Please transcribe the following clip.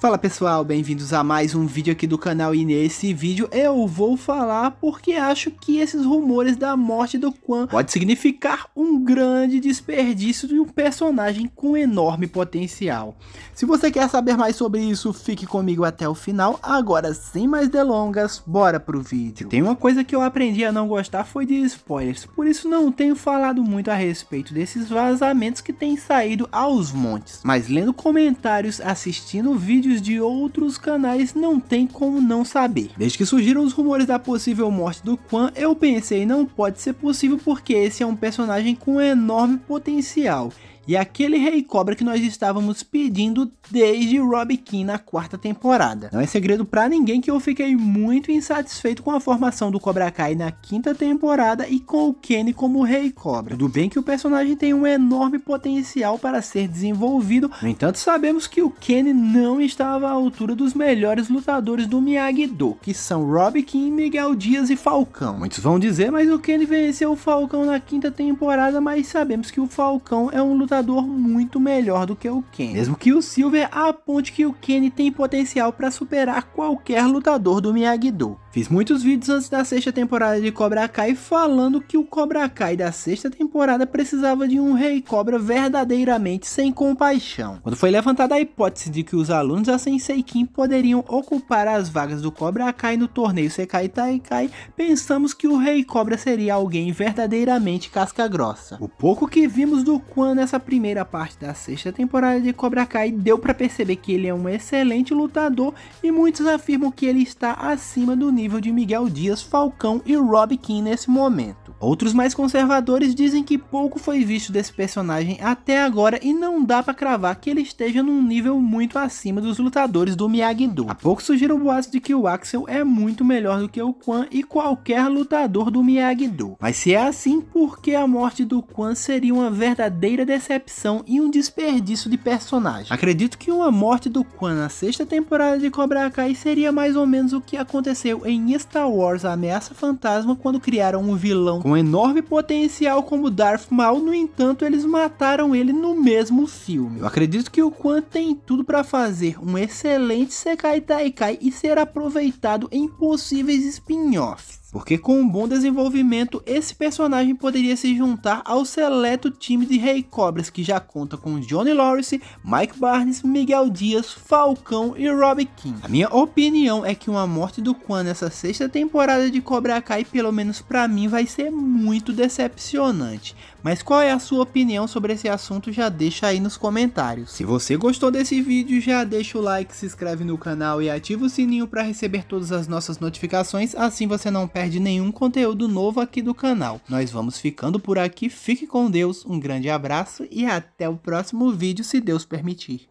Fala pessoal, bem-vindos a mais um vídeo aqui do canal e nesse vídeo eu vou falar porque acho que esses rumores da morte do Quan pode significar um grande desperdício de um personagem com enorme potencial. Se você quer saber mais sobre isso, fique comigo até o final. Agora, sem mais delongas, bora pro vídeo. Tem uma coisa que eu aprendi a não gostar foi de spoilers, por isso não tenho falado muito a respeito desses vazamentos que têm saído aos montes. Mas lendo comentários, assistindo vídeos vídeos de outros canais não tem como não saber. Desde que surgiram os rumores da possível morte do Quan, eu pensei não pode ser possível porque esse é um personagem com enorme potencial e aquele Rei Cobra que nós estávamos pedindo desde Rob King na quarta temporada. Não é segredo para ninguém que eu fiquei muito insatisfeito com a formação do Cobra Kai na quinta temporada e com o Kenny como Rei Cobra. Tudo bem que o personagem tem um enorme potencial para ser desenvolvido, no entanto sabemos que o Kenny não estava à altura dos melhores lutadores do Miyagi-Do, que são Rob King, Miguel Dias e Falcão. Muitos vão dizer, mas o Kenny venceu o Falcão na quinta temporada, mas sabemos que o Falcão é um lutador lutador muito melhor do que o Ken. Mesmo que o Silver aponte que o Kenny tem potencial para superar qualquer lutador do Miyagi-Do. Fiz muitos vídeos antes da sexta temporada de Cobra Kai falando que o Cobra Kai da sexta temporada precisava de um Rei Cobra verdadeiramente sem compaixão. Quando foi levantada a hipótese de que os alunos da Sensei Kim poderiam ocupar as vagas do Cobra Kai no torneio Sekai Taikai, pensamos que o Rei Cobra seria alguém verdadeiramente casca grossa. O pouco que vimos do Quan nessa primeira parte da sexta temporada de Cobra Kai deu para perceber que ele é um excelente lutador e muitos afirmam que ele está acima do nível de Miguel Dias, Falcão e Rob King nesse momento. Outros mais conservadores dizem que pouco foi visto desse personagem até agora e não dá para cravar que ele esteja num nível muito acima dos lutadores do Miyagi-Do. Há pouco surgiram boatos de que o Axel é muito melhor do que o Quan e qualquer lutador do Miyagi-Do. Mas se é assim, por que a morte do Quan seria uma verdadeira decepção e um desperdício de personagem? Acredito que uma morte do Quan na sexta temporada de Cobra Kai seria mais ou menos o que aconteceu em Star Wars A Ameaça Fantasma quando criaram um vilão com enorme potencial como Darth Maul, no entanto eles mataram ele no mesmo filme. Eu acredito que o Quan tem tudo para fazer um excelente Sekai Taikai e ser aproveitado em possíveis spin-offs porque com um bom desenvolvimento, esse personagem poderia se juntar ao seleto time de Rei Cobras que já conta com Johnny Lawrence, Mike Barnes, Miguel Dias, Falcão e Robbie King. A minha opinião é que uma morte do Quan nessa sexta temporada de Cobra Kai, pelo menos para mim, vai ser muito decepcionante. Mas qual é a sua opinião sobre esse assunto? Já deixa aí nos comentários. Se você gostou desse vídeo, já deixa o like, se inscreve no canal e ativa o sininho para receber todas as nossas notificações, assim você não perde perde nenhum conteúdo novo aqui do canal. Nós vamos ficando por aqui, fique com Deus, um grande abraço e até o próximo vídeo se Deus permitir.